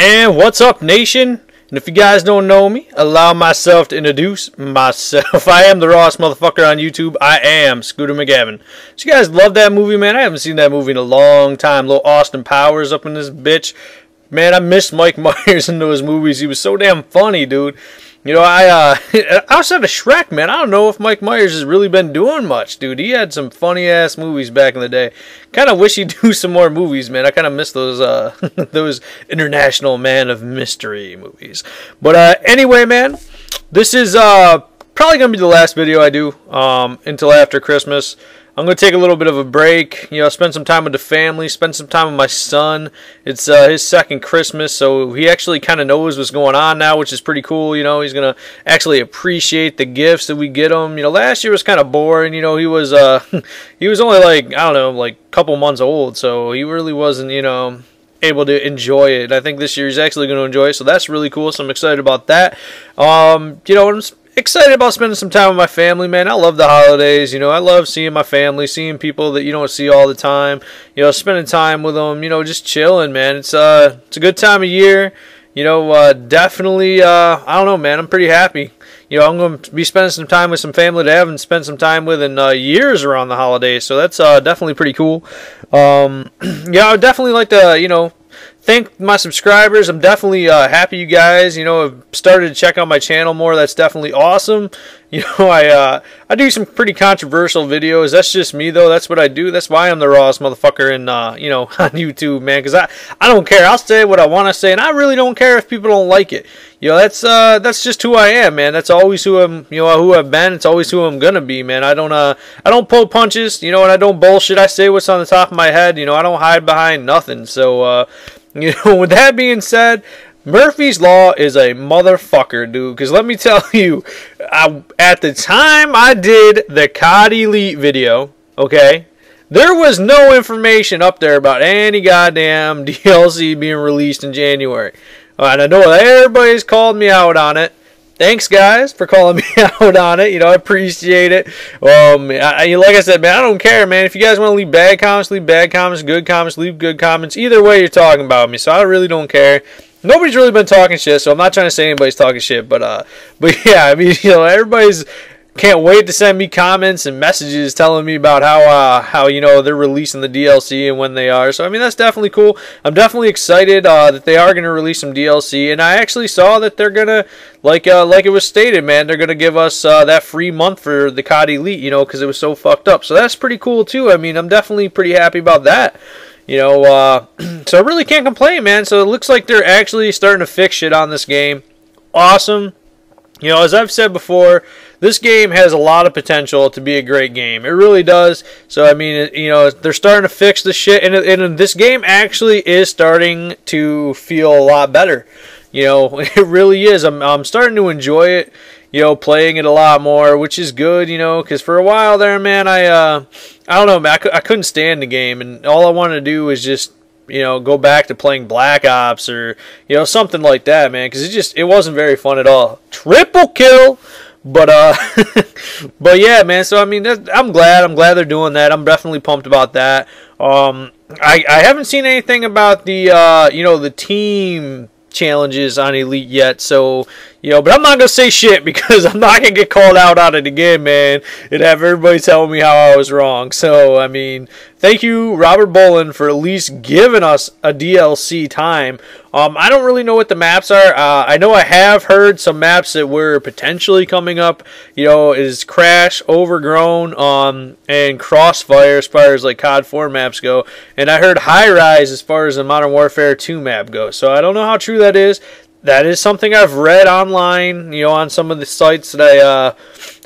man? What's up, nation? And if you guys don't know me, allow myself to introduce myself. I am the Ross motherfucker on YouTube. I am Scooter McGavin. So you guys love that movie, man? I haven't seen that movie in a long time. Little Austin Powers up in this bitch. Man, I miss Mike Myers in those movies. He was so damn funny, dude. You know, I uh outside of Shrek, man, I don't know if Mike Myers has really been doing much, dude. He had some funny ass movies back in the day. Kind of wish he'd do some more movies, man. I kind of miss those uh those international man of mystery movies. But uh anyway, man, this is uh probably gonna be the last video I do um until after Christmas. I'm gonna take a little bit of a break. You know, spend some time with the family, spend some time with my son. It's uh, his second Christmas, so he actually kind of knows what's going on now, which is pretty cool. You know, he's gonna actually appreciate the gifts that we get him. You know, last year was kind of boring. You know, he was uh, he was only like I don't know, like a couple months old, so he really wasn't. You know, able to enjoy it. I think this year he's actually going to enjoy it, so that's really cool. So I'm excited about that. Um, you know, I'm excited about spending some time with my family, man. I love the holidays. You know, I love seeing my family, seeing people that you don't see all the time. You know, spending time with them. You know, just chilling, man. It's uh, it's a good time of year. You know, uh, definitely. Uh, I don't know, man. I'm pretty happy. You know, I'm going to be spending some time with some family that I haven't spent some time with in uh, years around the holidays. So that's uh, definitely pretty cool. Um, yeah, I would definitely like to, you know, thank my subscribers. I'm definitely uh, happy you guys, you know, have started to check out my channel more. That's definitely awesome. You know, I uh, I do some pretty controversial videos. That's just me though. That's what I do. That's why I'm the rawest motherfucker in uh, you know on YouTube, man. Because I I don't care. I'll say what I want to say, and I really don't care if people don't like it. You know, that's uh that's just who I am, man. That's always who I'm. You know, who I've been. It's always who I'm gonna be, man. I don't uh I don't pull punches. You know, and I don't bullshit. I say what's on the top of my head. You know, I don't hide behind nothing. So uh you know, with that being said, Murphy's Law is a motherfucker, dude. Because let me tell you, I, at the time I did the COD Elite video, okay, there was no information up there about any goddamn DLC being released in January. And I know everybody's called me out on it thanks guys for calling me out on it. You know, I appreciate it. Um, I, like I said, man, I don't care, man. If you guys want to leave bad comments, leave bad comments. Good comments, leave good comments. Either way, you're talking about me, so I really don't care. Nobody's really been talking shit, so I'm not trying to say anybody's talking shit, but uh, but yeah, I mean, you know, everybody's can't wait to send me comments and messages telling me about how uh, how you know they're releasing the DLC and when they are. So I mean that's definitely cool. I'm definitely excited uh, that they are going to release some DLC, and I actually saw that they're gonna like uh, like it was stated, man, they're gonna give us uh, that free month for the COD Elite, you know, because it was so fucked up. So that's pretty cool too. I mean I'm definitely pretty happy about that. You know, uh, so I really can't complain, man. So it looks like they're actually starting to fix shit on this game. Awesome. You know, as I've said before, this game has a lot of potential to be a great game. It really does. So I mean, you know, they're starting to fix the shit, and, and this game actually is starting to feel a lot better. You know, it really is. I'm I'm starting to enjoy it. You know, playing it a lot more, which is good. You know, because for a while there, man, I uh, I don't know, man, I, I couldn't stand the game, and all I wanted to do was just you know, go back to playing Black Ops or you know something like that, man, because it just it wasn't very fun at all. Triple kill, but uh, but yeah, man. So I mean, I'm glad. I'm glad they're doing that. I'm definitely pumped about that. Um, I I haven't seen anything about the uh, you know, the team challenges on Elite yet. So, you know, but I'm not to say shit because I'm not going to get called out on it again, man, and have everybody tell me how I was wrong. So, I mean, thank you, Robert Bowling, for at least giving us a DLC time. Um, I don't really know what the maps are. Uh, I know I have heard some maps that were potentially coming up. You know, is Crash, Overgrown, um, and Crossfire as far as like COD 4 maps go. And I heard High Rise as far as the Modern Warfare 2 map goes. So I don't know how true that is that is something I've read online, you know, on some of the sites that I uh,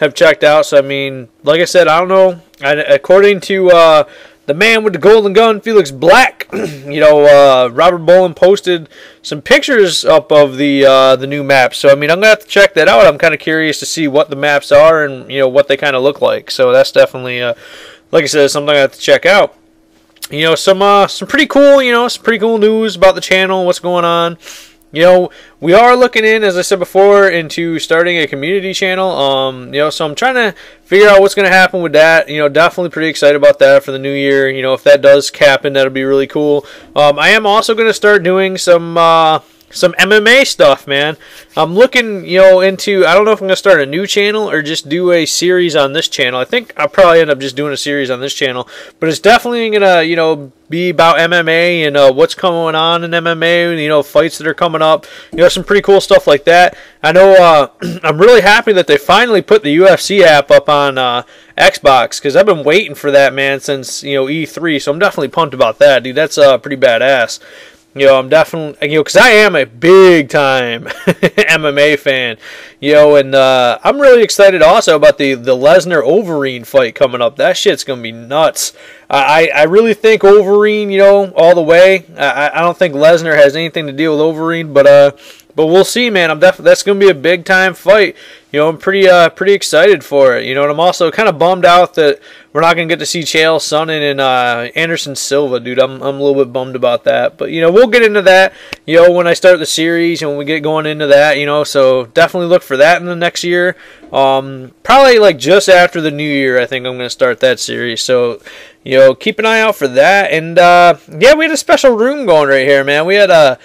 have checked out. So, I mean, like I said, I don't know. I, according to uh, the man with the golden gun, Felix Black, you know, uh, Robert Bowling posted some pictures up of the uh, the new maps. So, I mean, I'm going to have to check that out. I'm kind of curious to see what the maps are and, you know, what they kind of look like. So, that's definitely, uh, like I said, something I have to check out you know some uh some pretty cool you know some pretty cool news about the channel what's going on you know, we are looking in, as I said before, into starting a community channel. Um, you know, so I'm trying to figure out what's going to happen with that. You know, definitely pretty excited about that for the new year. You know, if that does happen, that'll be really cool. Um, I am also going to start doing some. Uh, some MMA stuff, man. I'm looking, you know, into. I don't know if I'm gonna start a new channel or just do a series on this channel. I think I'll probably end up just doing a series on this channel, but it's definitely gonna, you know, be about MMA and uh, what's coming on in MMA. and, You know, fights that are coming up. You know, some pretty cool stuff like that. I know. Uh, I'm really happy that they finally put the UFC app up on uh, Xbox because I've been waiting for that man since you know E3. So I'm definitely pumped about that, dude. That's uh, pretty badass. You know, I'm definitely, you know, because I am a big time MMA fan. You know, and uh, I'm really excited also about the, the Lesnar Overeem fight coming up. That shit's going to be nuts. I, I really think Overeem, you know, all the way. I, I don't think Lesnar has anything to do with Overeem, but uh, but we'll see, man. I'm definitely that's going to be a big time fight. You know, I'm pretty uh pretty excited for it. You know, and I'm also kind of bummed out that we're not going to get to see Chael Sonnen and uh, Anderson Silva, dude. I'm I'm a little bit bummed about that, but you know, we'll get into that. You know, when I start the series and when we get going into that, you know, so definitely look for that in the next year. Um, probably like just after the new year, I think I'm going to start that series. So you know, keep an eye out for that. And uh, yeah, we had a special room going right here, man. We had a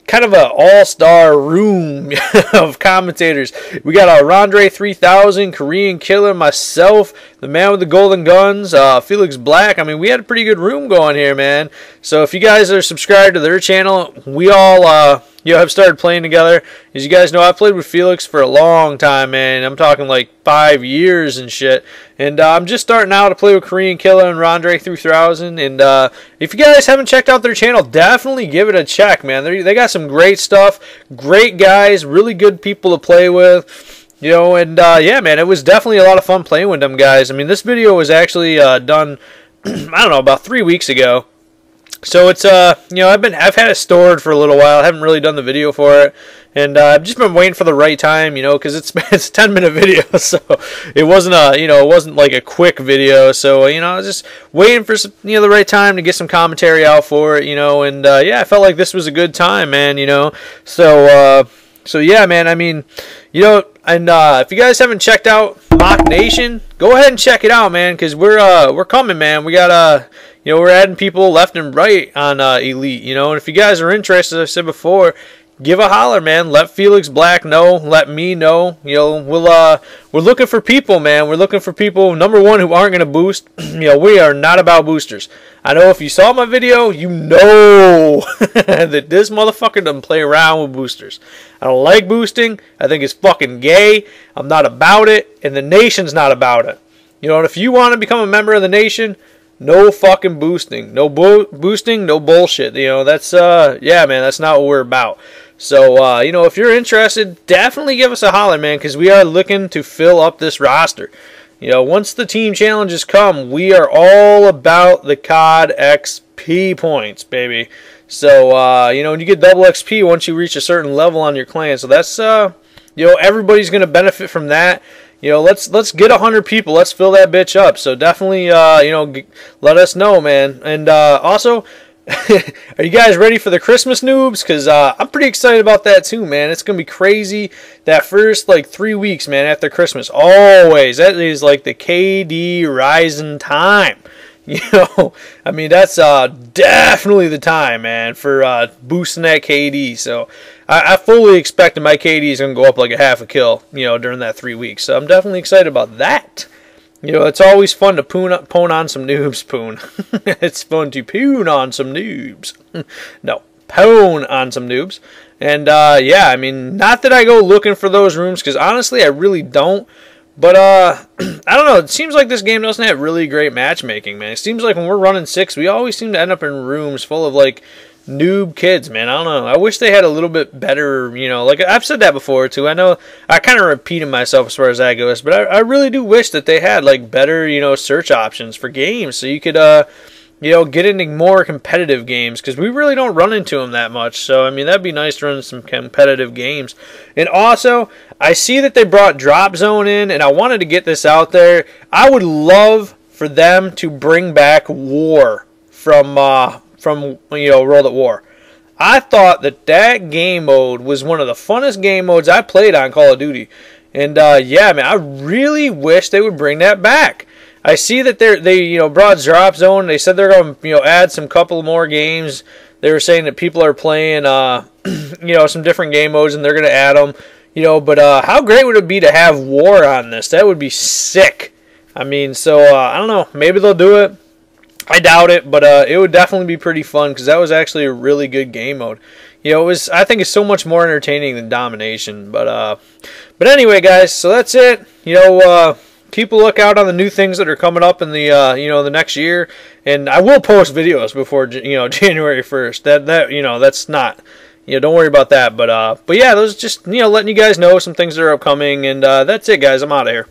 kind of an all-star room of commentators. We got our Rondre 3000, Korean Killer, myself, the man with the golden guns, uh, Felix Black. I mean, we had a pretty good room going here, man. So if you guys are subscribed to their channel, we all uh, you know, have started playing together. As you guys know, I played with Felix for a long time, man. I'm talking like five years and shit. And uh, I'm just starting out to play with Korean Killer and Rondre 3000. And uh, if you guys haven't checked out their channel, definitely give it a check, man. They're, they got some great stuff, great guys, really good people to play with. You know, and uh, yeah, man, it was definitely a lot of fun playing with them guys. I mean, this video was actually uh, done, I don't know, about three weeks ago. So it's uh you know I've been I've had it stored for a little while. I haven't really done the video for it, and uh, I've just been waiting for the right time, you know, because it's it's a ten minute video, so it wasn't a you know it wasn't like a quick video. So you know I was just waiting for some, you know the right time to get some commentary out for it, you know, and uh, yeah I felt like this was a good time, man, you know. So uh, so yeah, man. I mean, you know, and uh, if you guys haven't checked out Mock Nation, go ahead and check it out, man, because we're uh we're coming, man. We got uh you know, we're adding people left and right on uh, Elite, you know, and if you guys are interested, as I said before, give a holler, man. Let Felix Black know. Let me know. You know, we'll uh, we're looking for people, man. We're looking for people. Number one, who aren't gonna boost. you know, we are not about boosters. I know if you saw my video, you know that this motherfucker doesn't play around with boosters. I don't like boosting. I think it's fucking gay. I'm not about it, and the nation's not about it. You know, and if you want to become a member of the nation, no fucking boosting. No bo- boosting, no bullshit. You know, that's, uh, yeah, man, that's not what we're about. So, uh, you know, if you're interested, definitely give us a holler, man, because we are looking to fill up this roster. You know, once the team challenges come, we are all about the COD XP points, baby. So, uh, you know, when you get double XP once you reach a certain level on your clan. So that's, uh, you know, everybody's to benefit from that you know, let's let's get a hundred people. Let's fill that bitch up. So definitely, uh, you know, g- let us know, man. And uh, also, are you guys ready for the Christmas noobs? Cause uh, I'm pretty excited about that too, man. It's gonna be crazy. That first like three weeks, man, after Christmas, always that is like the KD rising time. You know, I mean that's uh, definitely the time, man, for uh, boosting that KD. So I, I fully expect that my KD is going to go up like a half a kill, you know, during that three weeks. So I'm definitely excited about that. You know, it's always fun to poon, poon on some noobs, poon. it's fun to poon on some noobs. no, poon on some noobs. And, uh, yeah, I mean, not that I go looking for those rooms, because honestly, I really don't. But, uh, I don't know, it seems like this game doesn't have really great matchmaking, man. It seems like when we're running six, we always seem to end up in rooms full of, like, noob kids, man. I don't know. I wish they had a little bit better, you know, like I've said that before too. I know I kind of repeated myself as far as that goes, but I, I really do wish that they had like better, you know, search options for games so you could, uh, you know, get into more competitive games because we really don't run into them that much. So, I mean, that'd be nice to run some competitive games. And also, I see that they brought Drop Zone in, and I wanted to get this out there. I would love for them to bring back War from uh, from you know World at War. I thought that that game mode was one of the funnest game modes I played on Call of Duty, and uh, yeah, man, I really wish they would bring that back. I see that they're they you know brought Drop Zone. They said they're going to you know add some couple more games they were saying that people are playing, uh, you know, some different game modes, and they're going to add them. You know, but uh, how great would it be to have war on this? That would be sick. I mean, so uh, I don't know. Maybe they'll do it. I doubt it, but uh, it would definitely be pretty fun because that was actually a really good game mode. You know, it was. I think it's so much more entertaining than domination. But uh, but anyway, guys. So that's it. You know, uh, keep a lookout on the new things that are coming up in the uh, you know the next year, and I will post videos before you know January first. That that you know that's not. You know, don't worry about that. But uh, but yeah, those just you know letting you guys know some things that are upcoming, and uh, that's it, guys. I'm out of here.